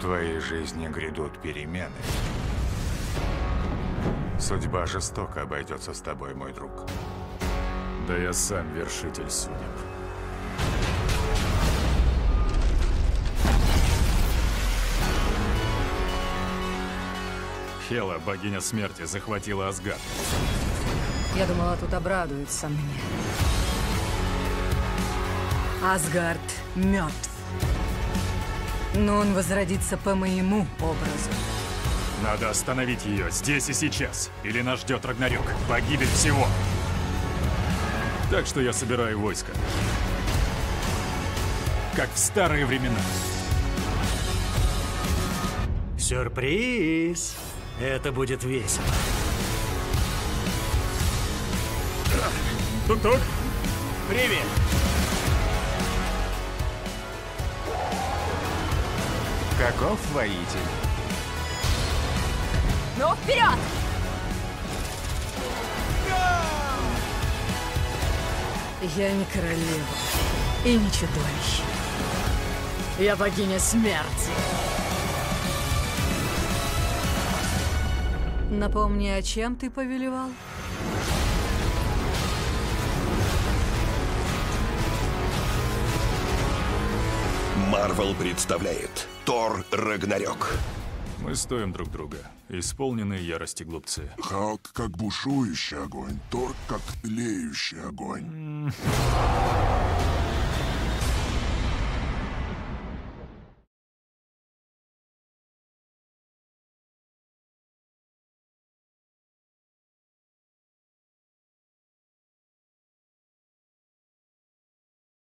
твоей жизни грядут перемены. Судьба жестоко обойдется с тобой, мой друг. Да я сам вершитель судеб. Хела, богиня смерти, захватила Асгард. Я думала, тут обрадуются мне. Асгард мертв. Но он возродится по моему образу. Надо остановить ее здесь и сейчас, или нас ждет Рагнарёк, погибель всего. Так что я собираю войско. Как в старые времена. Сюрприз! Это будет весело. Тук-тук! Привет! Каков воитель? Ну, вперед! Я не королева и не чудовище. Я богиня смерти. Напомни, о чем ты повелевал? Марвел представляет Тор Рагнарёк. Мы стоим друг друга, исполненные ярости глупцы. Халк как бушующий огонь, Тор как тлеющий огонь.